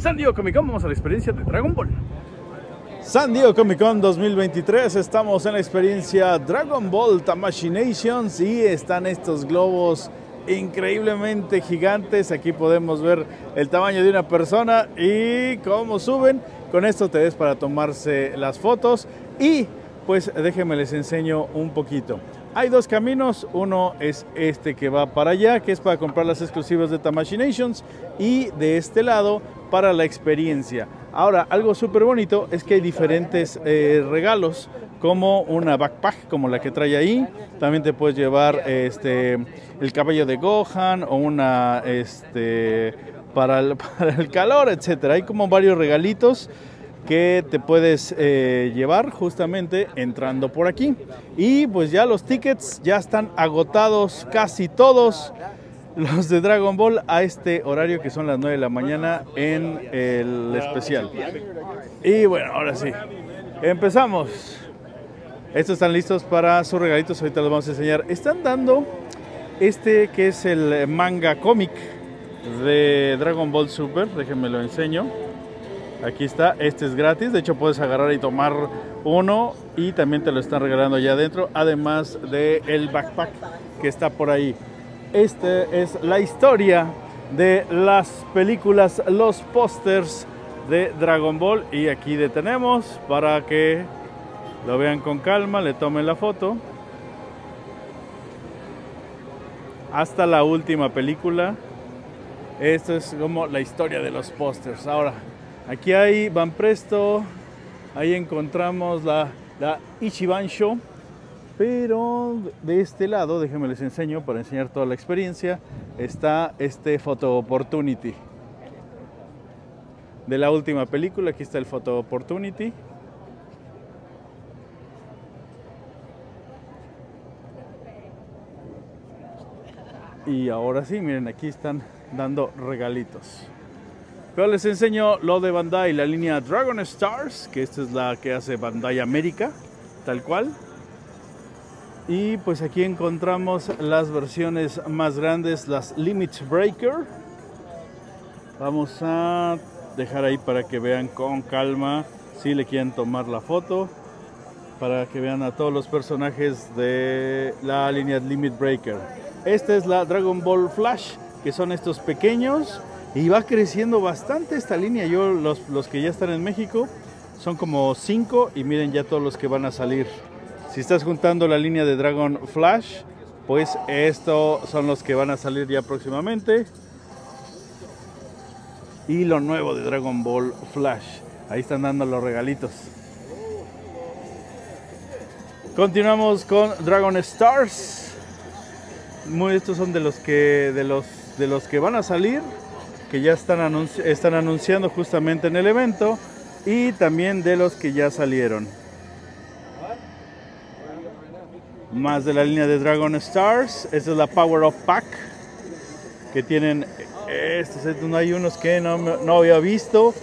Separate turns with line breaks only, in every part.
San Diego Comic Con, vamos a la experiencia de Dragon Ball.
San Diego Comic Con 2023, estamos en la experiencia Dragon Ball Tamashii Nations y están estos globos increíblemente gigantes. Aquí podemos ver el tamaño de una persona y cómo suben. Con esto te des para tomarse las fotos y pues déjenme les enseño un poquito. Hay dos caminos, uno es este que va para allá, que es para comprar las exclusivas de Tamashii Nations y de este lado para la experiencia. Ahora, algo súper bonito es que hay diferentes eh, regalos, como una backpack, como la que trae ahí. También te puedes llevar este, el cabello de Gohan o una este, para, el, para el calor, etcétera. Hay como varios regalitos que te puedes eh, llevar justamente entrando por aquí. Y pues ya los tickets ya están agotados casi todos los de Dragon Ball a este horario que son las 9 de la mañana en el especial. Y bueno, ahora sí, empezamos. Estos están listos para sus regalitos, ahorita los vamos a enseñar. Están dando este que es el manga cómic de Dragon Ball Super, déjenme lo enseño. Aquí está, este es gratis, de hecho puedes agarrar y tomar uno y también te lo están regalando allá adentro, además del el backpack que está por ahí. Esta es la historia de las películas, los pósters de Dragon Ball y aquí detenemos para que lo vean con calma, le tomen la foto. Hasta la última película. Esto es como la historia de los pósters. Ahora, aquí hay Van Presto, ahí encontramos la, la Ichiban Show. Pero de este lado, déjenme les enseño para enseñar toda la experiencia, está este Photo Opportunity. De la última película, aquí está el Photo Opportunity. Y ahora sí, miren, aquí están dando regalitos. Pero les enseño lo de Bandai, la línea Dragon Stars, que esta es la que hace Bandai América, tal cual. Y pues aquí encontramos las versiones más grandes, las Limit Breaker. Vamos a dejar ahí para que vean con calma si le quieren tomar la foto. Para que vean a todos los personajes de la línea Limit Breaker. Esta es la Dragon Ball Flash, que son estos pequeños. Y va creciendo bastante esta línea. Yo, los, los que ya están en México, son como 5 y miren ya todos los que van a salir. Si estás juntando la línea de Dragon Flash, pues estos son los que van a salir ya próximamente. Y lo nuevo de Dragon Ball Flash. Ahí están dando los regalitos. Continuamos con Dragon Stars. Muy, estos son de los que de los de los que van a salir, que ya están, están anunciando justamente en el evento y también de los que ya salieron. Más de la línea de Dragon Stars. Esta es la Power Up Pack. Que tienen. Estos, no hay unos que no, no había visto.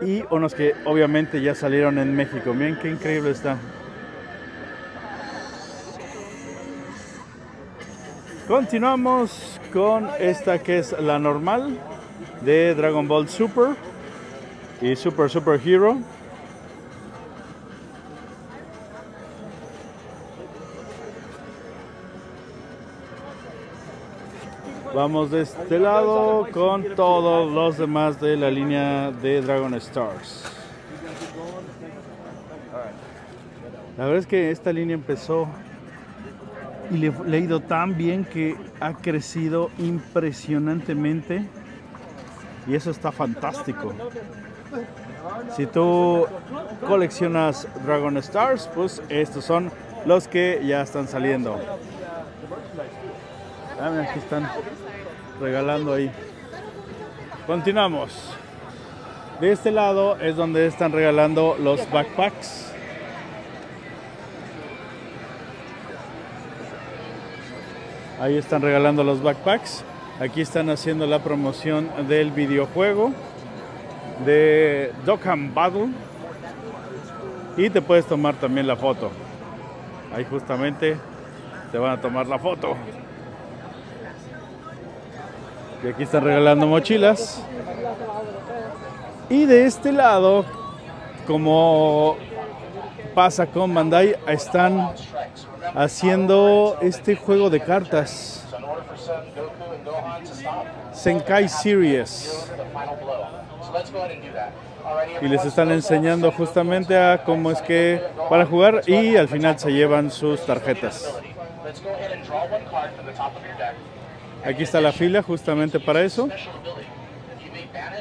Y unos que obviamente ya salieron en México. Miren qué increíble está. Continuamos con esta que es la normal de Dragon Ball Super y Super Super Hero. Vamos de este lado con todos los demás de la línea de Dragon Stars. La verdad es que esta línea empezó y le, le, ha ido tan bien que ha crecido impresionantemente y eso está fantástico. Si tú coleccionas Dragon Stars, pues estos son los que ya están saliendo. Ah, mira, aquí están regalando ahí. Continuamos. De este lado es donde están regalando los backpacks. Ahí están regalando los backpacks. Aquí están haciendo la promoción del videojuego de Dokkan Battle. Y te puedes tomar también la foto. Ahí justamente te van a tomar la foto. Y aquí están regalando mochilas. Y de este lado, como pasa con Bandai, están haciendo este juego de cartas. Senkai Series. Y les están enseñando justamente a cómo es que para jugar y al final se llevan sus tarjetas. Aquí está la fila justamente para eso.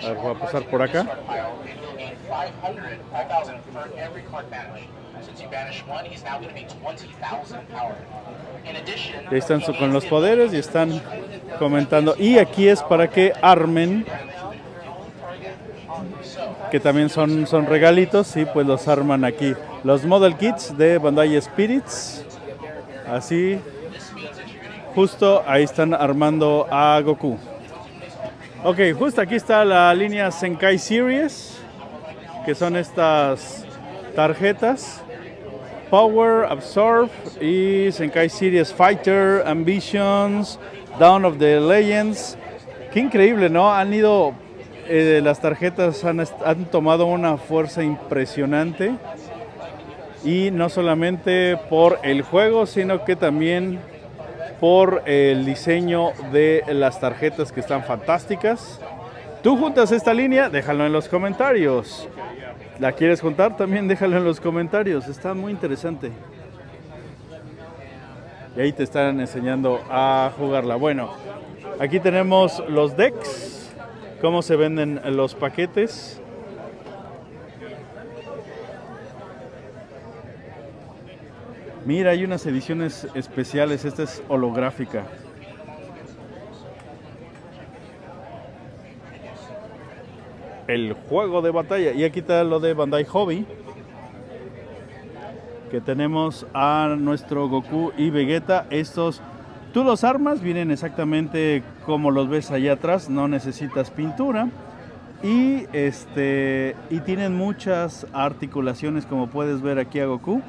A ver, voy a pasar por acá. Ahí están con los poderes y están comentando. Y aquí es para que armen, que también son, son regalitos, y pues los arman aquí. Los model kits de Bandai Spirits. Así, justo ahí están armando a Goku. Ok, justo aquí está la línea Senkai Series, que son estas tarjetas. Power, Absorb y Senkai Series Fighter, Ambitions, Down of the Legends. Qué increíble, ¿no? Han ido, eh, las tarjetas han, han tomado una fuerza impresionante. Y no solamente por el juego, sino que también por el diseño de las tarjetas que están fantásticas. ¿Tú juntas esta línea? Déjalo en los comentarios. ¿La quieres juntar? También déjalo en los comentarios. Está muy interesante. Y ahí te están enseñando a jugarla. Bueno, aquí tenemos los decks. Cómo se venden los paquetes. Mira, hay unas ediciones especiales. Esta es holográfica. El juego de batalla. Y aquí está lo de Bandai Hobby. Que tenemos a nuestro Goku y Vegeta. Estos, tú los armas, vienen exactamente como los ves allá atrás. No necesitas pintura. Y, este, y tienen muchas articulaciones como puedes ver aquí a Goku.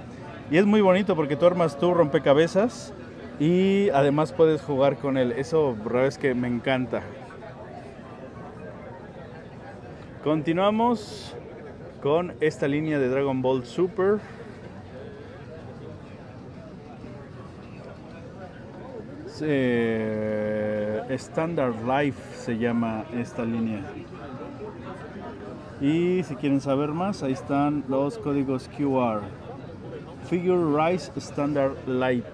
Y es muy bonito porque tú armas tu rompecabezas y además puedes jugar con él. Eso, es que me encanta. Continuamos con esta línea de Dragon Ball Super. Standard Life se llama esta línea. Y si quieren saber más, ahí están los códigos QR. Figure Rise Standard Light.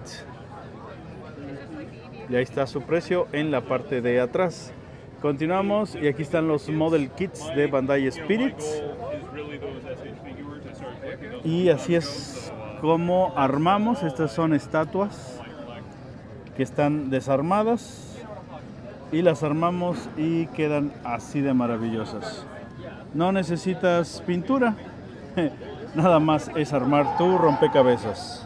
Y ahí está su precio en la parte de atrás. Continuamos y aquí están los model kits de Bandai Spirits. Y así es como armamos. Estas son estatuas que están desarmadas y las armamos y quedan así de maravillosas. No necesitas pintura. Nada más es armar tu rompecabezas.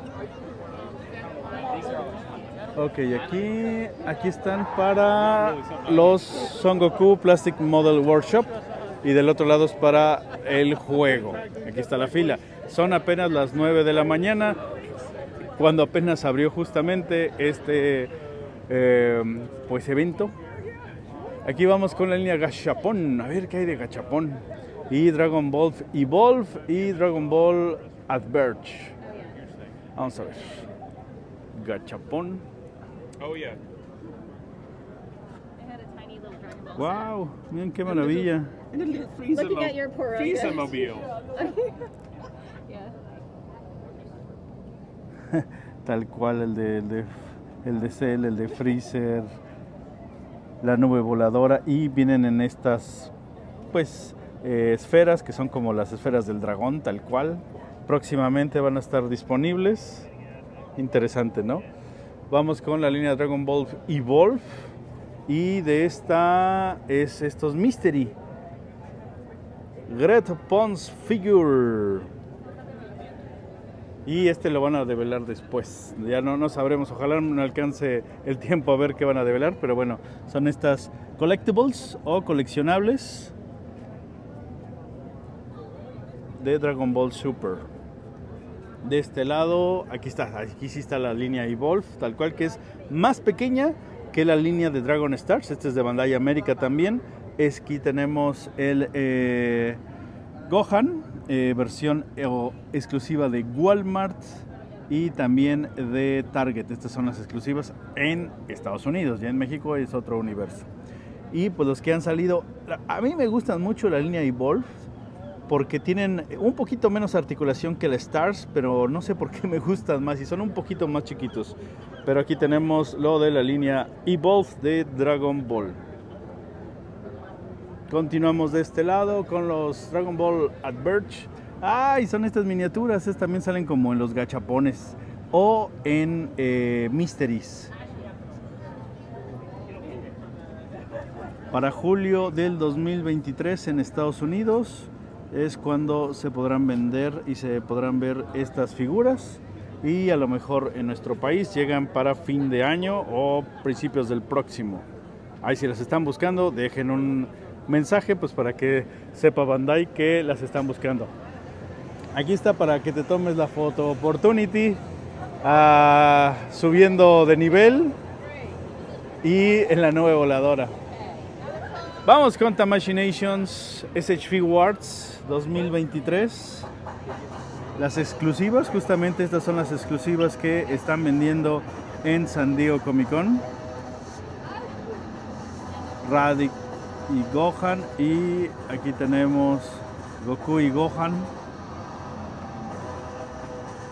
Ok, aquí, aquí están para los Son Goku Plastic Model Workshop y del otro lado es para el juego. Aquí está la fila. Son apenas las 9 de la mañana cuando apenas abrió justamente este eh, pues evento. Aquí vamos con la línea Gachapon. A ver qué hay de Gachapon y Dragon Ball Evolve y Dragon Ball Adverge. Vamos a ver. Gachapon. Oh yeah. Wow, miren qué maravilla.
Looking at your poor.
Tal cual el de, el de, el de Cell, el de Freezer, la nube voladora y vienen en estas pues eh, esferas que son como las esferas del dragón, tal cual. Próximamente van a estar disponibles. Interesante, ¿no? Vamos con la línea Dragon Ball Evolve. Y de esta es estos Mystery. Great Pons Figure. Y este lo van a develar después. Ya no, no sabremos. Ojalá no alcance el tiempo a ver qué van a develar. Pero bueno, son estas collectibles o coleccionables de Dragon Ball Super. De este lado, aquí está, aquí sí está la línea Evolve, tal cual que es más pequeña que la línea de Dragon Stars. Este es de Bandai América también. Es, aquí tenemos el eh, Gohan, eh, versión exclusiva de Walmart y también de Target. Estas son las exclusivas en Estados Unidos. Ya en México es otro universo. Y pues los que han salido, a mí me gustan mucho la línea Evolve porque tienen un poquito menos articulación que la Stars, pero no sé por qué me gustan más y son un poquito más chiquitos. Pero aquí tenemos lo de la línea Evolve de Dragon Ball. Continuamos de este lado con los Dragon Ball Adverge. Ah, y son estas miniaturas, estas también salen como en los gachapones o en eh, Mysteries. Para julio del 2023 en Estados Unidos es cuando se podrán vender y se podrán ver estas figuras y a lo mejor en nuestro país llegan para fin de año o principios del próximo. Ahí si las están buscando, dejen un mensaje pues para que sepa Bandai que las están buscando. Aquí está para que te tomes la foto Opportunity ah, subiendo de nivel y en la nueva voladora. Vamos con Tamashinations SHV Wards 2023. Las exclusivas, justamente estas son las exclusivas que están vendiendo en San Diego Comic Con. Radic y Gohan. Y aquí tenemos Goku y Gohan.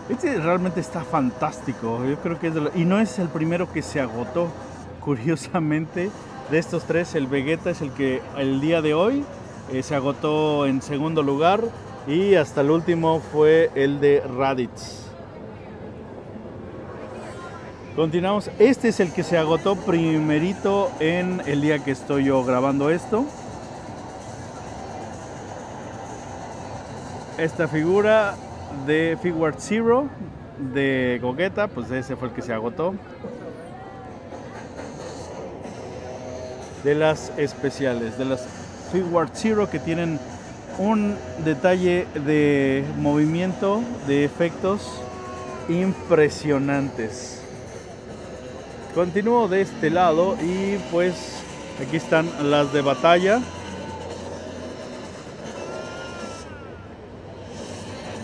Este realmente está fantástico. Yo creo que es y no es el primero que se agotó. Curiosamente, de estos tres, el Vegeta es el que el día de hoy eh, se agotó en segundo lugar y hasta el último fue el de Raditz. Continuamos, este es el que se agotó primerito en el día que estoy yo grabando esto. Esta figura de Figuart Zero de Gogeta, pues ese fue el que se agotó. De las especiales, de las Figuard Zero que tienen un detalle de movimiento, de efectos impresionantes. Continúo de este lado y pues aquí están las de batalla.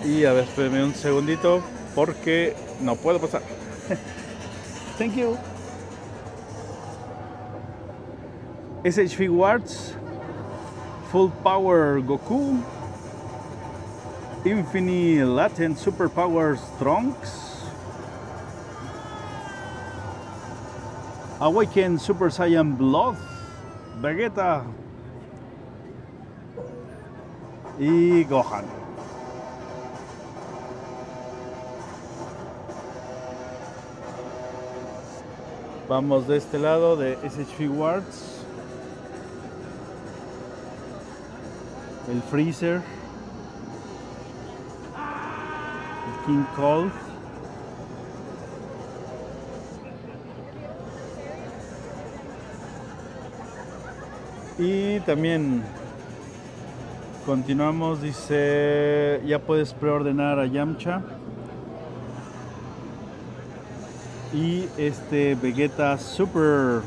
Y a ver, espérenme un segundito porque no puedo pasar. Thank you. SH Wards Full Power Goku, Infinite Latent Superpower Trunks, Awaken Super Saiyan Blood, Vegeta y Gohan. Vamos de este lado de SHV Wards. El Freezer, el King Cold. Y también continuamos, dice, ya puedes preordenar a Yamcha. Y este Vegeta Super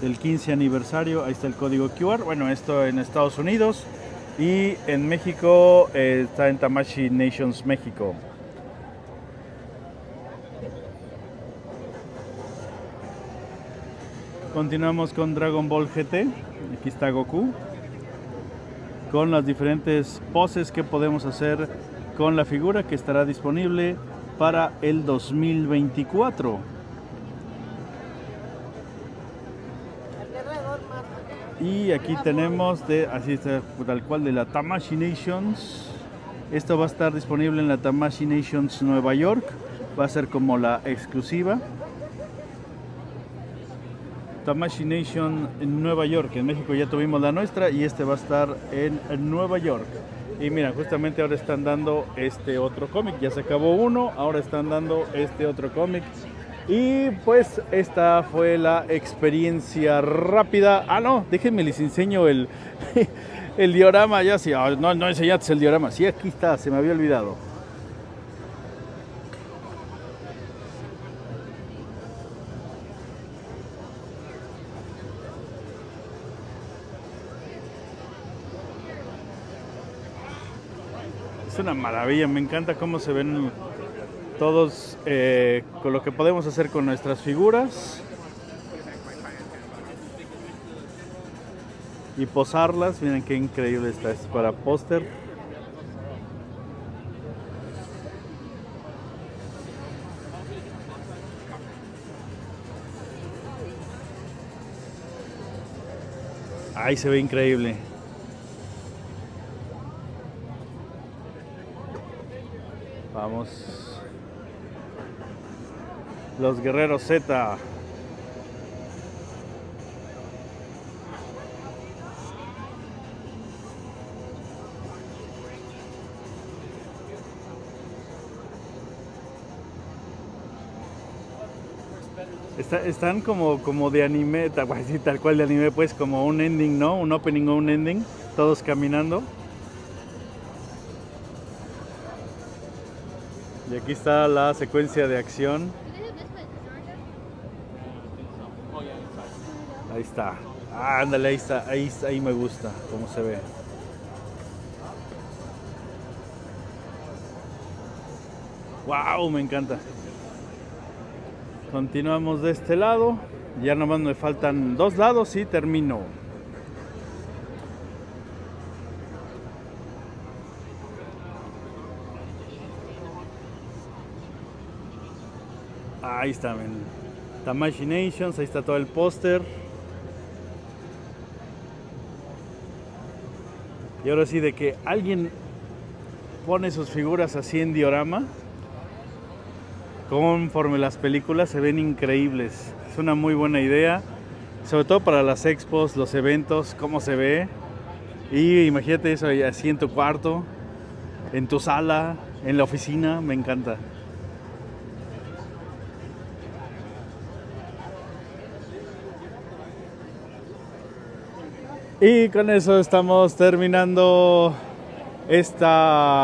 del 15 aniversario, ahí está el código QR. Bueno, esto en Estados Unidos. Y en México eh, está en Tamashi Nations México. Continuamos con Dragon Ball GT. Aquí está Goku. Con las diferentes poses que podemos hacer con la figura que estará disponible para el 2024. Y aquí tenemos de, así está, tal cual de la Tamashi Nations. Esto va a estar disponible en la Tamashi Nations Nueva York. Va a ser como la exclusiva. Tamashi Nation en Nueva York. En México ya tuvimos la nuestra y este va a estar en Nueva York. Y mira, justamente ahora están dando este otro cómic. Ya se acabó uno, ahora están dando este otro cómic. Y pues esta fue la experiencia rápida. Ah, no, déjenme les enseño el, el diorama. Ya sí, ah, no, no enseñaste el diorama. Sí, aquí está, se me había olvidado. Es una maravilla, me encanta cómo se ven todos eh, con lo que podemos hacer con nuestras figuras. Y posarlas, miren qué increíble está, es para póster. Ahí se ve increíble. Vamos. Los guerreros Z. están como, como de anime, tal, tal cual de anime, pues como un ending, ¿no? Un opening o un ending, todos caminando. Y aquí está la secuencia de acción. Está. Ándale, ahí está. Ahí, ahí me gusta cómo se ve. Wow, me encanta. Continuamos de este lado. Ya nomás me faltan dos lados y termino. Ahí está, men. Nations, ahí está todo el póster. Y ahora sí, de que alguien pone sus figuras así en diorama, conforme las películas se ven increíbles. Es una muy buena idea, sobre todo para las expos, los eventos, cómo se ve. Y imagínate eso así en tu cuarto, en tu sala, en la oficina, me encanta. Y con eso estamos terminando este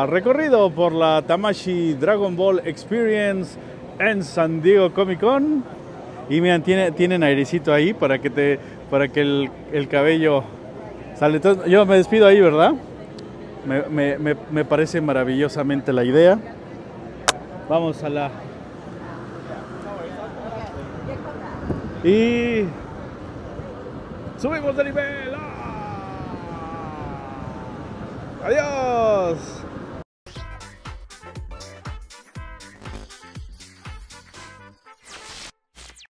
recorrido por la Tamashi Dragon Ball Experience en San Diego Comic Con. Y miren, tiene, tienen airecito ahí para que, te, para que el, cabello sale. yo me despido ahí, ¿verdad? Me, me, me parece maravillosamente la idea. Vamos a la... Y... Subimos de nivel. Adiós.